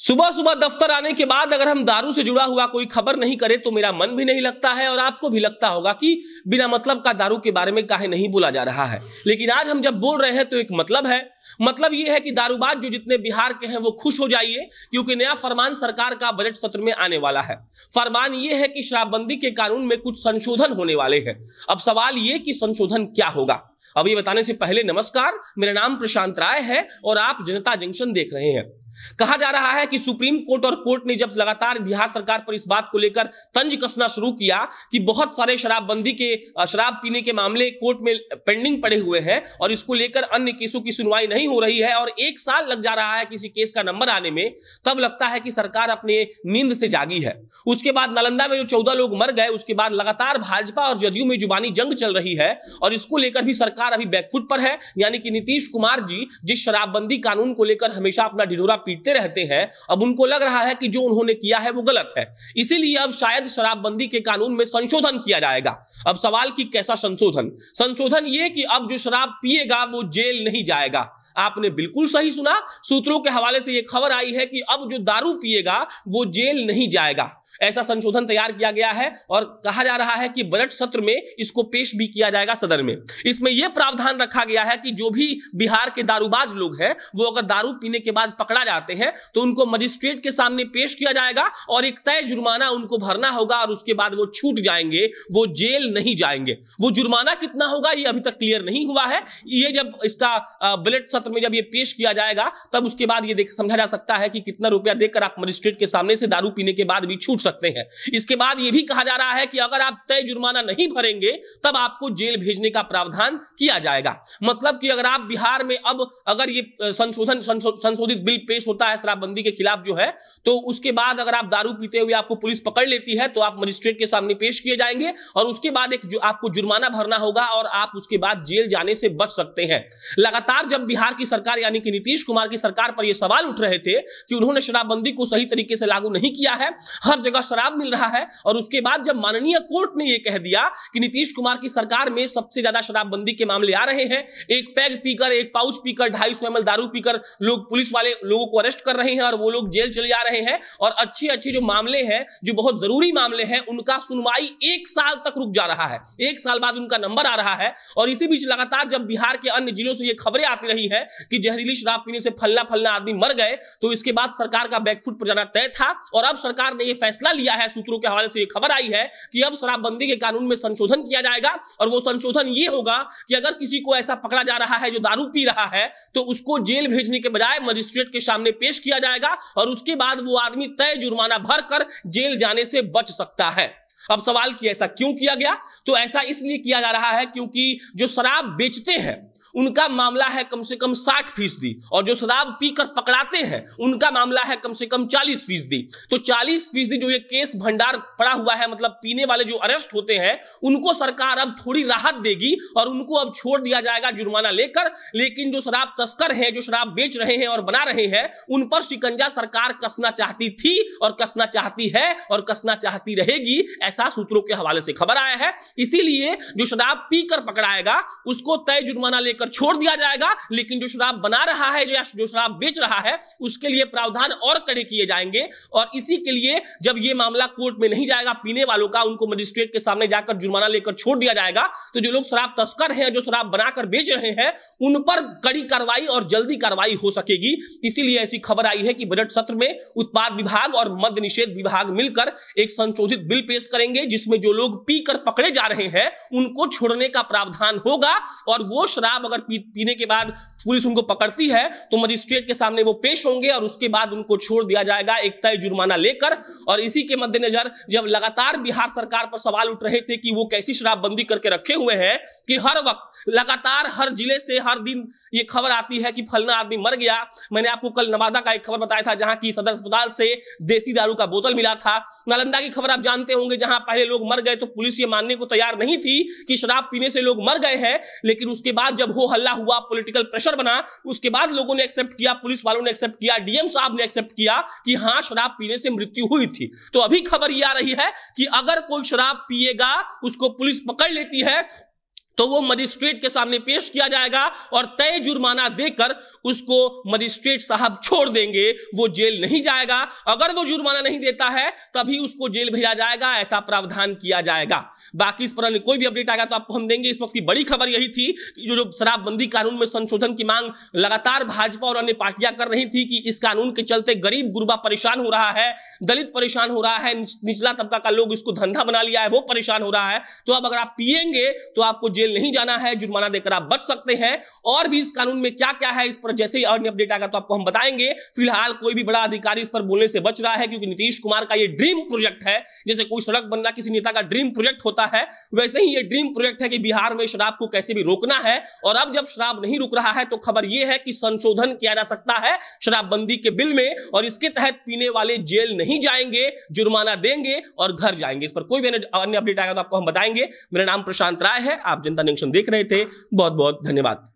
सुबह सुबह दफ्तर आने के बाद अगर हम दारू से जुड़ा हुआ कोई खबर नहीं करें तो मेरा मन भी नहीं लगता है और आपको भी लगता होगा कि बिना मतलब का दारू के बारे में काहे नहीं बोला जा रहा है। लेकिन आज हम जब बोल रहे हैं तो एक मतलब है। मतलब ये है कि दारूबाज जो जितने बिहार के हैं, वो खुश हो जाइए, क्योंकि नया फरमान सरकार का बजट सत्र में आने वाला है। फरमान ये है कि शराबबंदी के कानून में कुछ संशोधन होने वाले हैं। अब सवाल ये कि संशोधन क्या होगा? अब ये बताने से पहले नमस्कार, मेरा नाम प्रशांत राय है और आप जनता जंक्शन देख रहे हैं। कहा जा रहा है कि सुप्रीम कोर्ट और कोर्ट ने जब लगातार बिहार सरकार पर इस बात को लेकर तंज कसना शुरू किया कि बहुत सारे शराबबंदी के शराब पीने के मामले कोर्ट में पेंडिंग पड़े हुए हैं और इसको लेकर अन्य केसों की सुनवाई नहीं हो रही है और एक साल लग जा रहा है किसी केस का नंबर आने में, तब लगता है कि सरकार अपने नींद से जागी है। उसके बाद नालंदा में जो चौदह लोग मर गए, उसके बाद लगातार भाजपा और जदयू में जुबानी जंग चल रही है और इसको लेकर भी सरकार अभी बैकफुट पर है, यानी कि नीतीश कुमार जी जिस शराबबंदी कानून को लेकर हमेशा अपना ढिढोरा पीटते रहते हैं, अब उनको लग रहा है कि जो उन्होंने किया है वो गलत है। इसीलिए अब शायद शराबबंदी के कानून में संशोधन किया जाएगा। अब सवाल की कैसा संशोधन? संशोधन ये कि अब जो शराब पिएगा वो जेल नहीं जाएगा। आपने बिल्कुल सही सुना। सूत्रों के हवाले से यह खबर आई है कि अब जो दारू पिएगा वो जेल नहीं जाएगा। ऐसा संशोधन तैयार किया गया है और कहा जा रहा है कि बजट सत्र में इसको पेश भी किया जाएगा सदन में। इसमें यह प्रावधान रखा गया है कि जो भी बिहार के दारूबाज लोग हैं, वो अगर दारू पीने के बाद पकड़ा जाते हैं तो उनको मजिस्ट्रेट के सामने पेश किया जाएगा और एक तय जुर्माना उनको भरना होगा और उसके बाद वो छूट जाएँगे, वो जेल नहीं जाएँगे। वो जुर्माना कितना होगा, ये अभी तक क्लियर नहीं हुआ है। ये जब इसका बजट सत्र में जब ये पेश किया जाएगा, तब उसके बाद ये समझा जा सकता है कि कितना रुपया देकर आप मजिस्ट्रेट के सामने से दारू पीने के बाद भी छूट सकते हैं। इसके बाद यह भी कहा जा रहा है कि अगर आप तय जुर्माना नहीं भरेंगे, तब आपको जेल भेजने का प्रावधान किया जाएगा। मतलब कि अगर आप बिहार में अब, अगर ये संशोधन संशोधित बिल पेश होता है शराबबंदी के खिलाफ जो है तो उसके बाद अगर आप दारू पीते हुए आपको पुलिस पकड़ लेती है तो आप मजिस्ट्रेट के सामने पेश किए जाएँगे और उसके बाद एक जो, आपको जुर्माना भरना होगा और आप उसके बाद जेल जाने से बच सकते हैं। लगातार जब बिहार की सरकार यानी कि नीतीश कुमार की सरकार पर यह सवाल उठ रहे थे कि उन्होंने शराबबंदी को सही तरीके से लागू नहीं किया है, हर जगह शराब मिल रहा है और उसके बाद जब माननीय कोर्ट ने यह कह दिया कि नीतीश कुमार की सरकार में सबसे ज़्यादा शराबबंदी के मामले आ रहे हैं, एक पैग पीकर, एक पाउच पीकर, ढाई सौ दारू पीकर लोग पुलिस वाले लोगों को अरेस्ट कर रहे हैं और वो लोग जेल चले जा रहे हैं और अच्छे अच्छे जो मामले हैं, जो बहुत ज़रूरी मामले हैं, उनका सुनवाई एक साल तक रुक जा रहा है। एक साल बाद उनका नंबर आ रहा है और इसी बीच लगातार जब बिहार के अन्य जिलों से ये खबरें आती रही है कि जहरीली शराब पीने से फलना फलना आदमी मर गए तो इसके बाद सरकार का बैकफुट पर जाना तय था और अब सरकार ने यह फैसला लिया है सूत्रों के हवाले से यह खबर आई है कि अब शराबबंदी के कानून में संशोधन किया जाएगा और वो संशोधन ये होगा कि अगर किसी को ऐसा पकड़ा जा रहा है, जो दारू पी रहा है तो उसको जेल भेजने के बजाय मजिस्ट्रेट के सामने पेश किया जाएगा और उसके बाद वो आदमी तय जुर्माना भर कर जेल जाने से बच सकता है। अब सवाल कि ऐसा क्यों किया गया? तो ऐसा इसलिए किया जा रहा है क्योंकि जो शराब बेचते हैं उनका मामला है कम से कम साठ फ़ीसदी। और जो शराब पीकर पकड़ाते हैं, उनका मामला है कम से कम चालीस फ़ीसदी। तो चालीस फ़ीसदी जो ये केस भंडार पड़ा हुआ है मतलब पीने वाले जो अरेस्ट होते हैं, उनको सरकार अब थोड़ी राहत देगी और उनको अब छोड़ दिया जाएगा जुर्माना लेकर। लेकिन जो शराब तस्कर है, जो शराब बेच रहे हैं और बना रहे हैं, उन पर शिकंजा सरकार कसना चाहती थी और कसना चाहती है और कसना चाहती रहेगी, ऐसा सूत्रों के हवाले से खबर आया है। इसीलिए जो शराब पीकर पकड़ाएगा, उसको तय जुर्माना लेकर कर छोड़ दिया जाएगा। लेकिन जो शराब बना रहा है या जो शराब बेच रहा है, उसके लिए प्रावधान और कड़े किए जाएँगे। और इसी के लिए जब ये मामला कोर्ट में नहीं जाएगा, पीने वालों का, उनको मजिस्ट्रेट के सामने जाकर जुर्माना लेकर छोड़ दिया जाएगा। तो जो लोग शराब तस्कर हैं, जो शराब बनाकर बेच रहे हैं, उन पर कड़ी कार्रवाई और जल्दी कार्रवाई हो सकेगी। इसीलिए ऐसी खबर आई है कि बजट सत्र में उत्पाद विभाग और मद्य निषेध विभाग मिलकर एक संशोधित बिल पेश करेंगे, जिसमें जो लोग पीकर पकड़े जा रहे हैं, उनको छोड़ने का प्रावधान होगा। और वो शराब अगर पी, पीने के बाद पुलिस उनको पकड़ती है तो मजिस्ट्रेट के सामने वो पेश होंगे और उसके बाद उनको छोड़ दिया जाएगा एक तय जुर्माना लेकर। और इसी के मद्देनजर जब लगातार बिहार सरकार पर सवाल उठ रहे थे कि वो कैसी शराबबंदी करके रखे हुए हैं कि हर वक्त लगातार हर ज़िले से हर दिन ये खबर आती है कि फलना आदमी मर गया। मैंने आपको कल नवादा का एक खबर बताया था जहाँ की सदर अस्पताल से देसी दारू का बोतल मिला था। नालंदा की खबर आप जानते होंगे जहाँ पहले लोग मर गए तो पुलिस ये मानने को तैयार नहीं थी कि शराब पीने से लोग मर गए हैं लेकिन उसके बाद जब हो हल्ला हुआ पॉलिटिकल प्रेशर बना, उसके बाद लोगों ने एक्सेप्ट किया पुलिस वालों ने एक्सेप्ट किया डीएम साहब ने एक्सेप्ट किया कि हाँ शराब पीने से मृत्यु हुई थी। तो अभी खबर ये आ रही है कि अगर कोई शराब पिएगा, उसको पुलिस पकड़ लेती है तो वो मजिस्ट्रेट के सामने पेश किया जाएगा और तय जुर्माना देकर उसको मजिस्ट्रेट साहब छोड़ देंगे, वो जेल नहीं जाएगा। अगर वो जुर्माना नहीं देता है, तभी उसको जेल भेजा जाएगा, ऐसा प्रावधान किया जाएगा। बाकी इस पर कोई भी अपडेट आएगा तो आपको हम देंगे। इस वक्त की बड़ी खबर यही थी कि जो जो शराबबंदी कानून में संशोधन की मांग लगातार भाजपा और अन्य पार्टियाँ कर रही थी कि इस कानून के चलते गरीब गुरबा परेशान हो रहा है, दलित परेशान हो रहा है निचला तबका का लोग इसको धंधा बना लिया है, वो परेशान हो रहा है। तो अब अगर आप पिएँगे तो आपको जेल नहीं जाना है, जुर्माना देकर आप बच सकते हैं। और भी इस कानून में क्या क्या है, इस पर जैसे ही अन्य अपडेट आएगा तो आपको हम बताएँगे। फ़िलहाल कोई भी बड़ा अधिकारी इस पर बोलने से बच रहा है, क्योंकि नीतीश कुमार का ये ड्रीम प्रोजेक्ट है। जैसे कोई सड़क बनना किसी नेता का ड्रीम प्रोजेक्ट होता है, वैसे ही ये ड्रीम प्रोजेक्ट है कि बिहार में शराब को कैसे भी रोकना है। और अब जब शराब नहीं रुक रहा है तो खबर यह है कि संशोधन किया जा सकता है शराबबंदी के बिल में, और इसके तहत पीने वाले जेल नहीं जाएँगे, जुर्माना देंगे और घर जाएँगे। इस पर कोई भी अन्य अपडेट आएगा तो आपको हम बताएँगे। मेरा नाम प्रशांत राय है, आप जनता जंक्शन देख रहे थे। बहुत बहुत धन्यवाद।